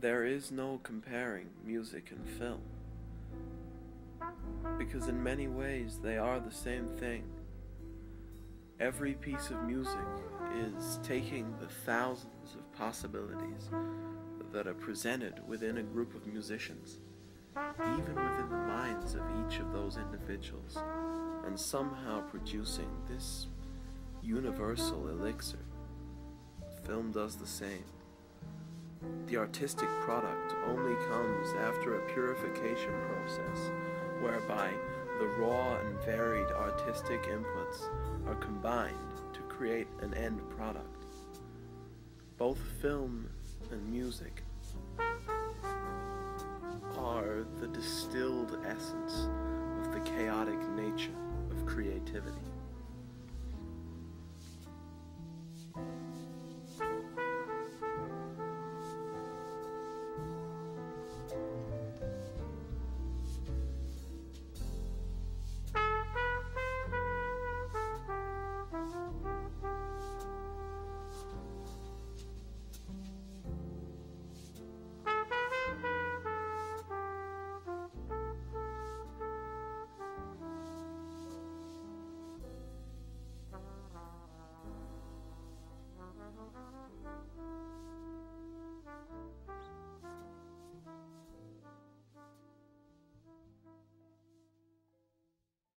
There is no comparing music and film. Because in many ways they are the same thing. Every piece of music is taking the thousands of possibilities that are presented within a group of musicians, even within the minds of each of those individuals, and somehow producing this universal elixir. Film does the same. The artistic product only comes after a purification process whereby the raw and varied artistic inputs are combined to create an end product. Both film and music are the distilled essence of the chaotic nature of creativity.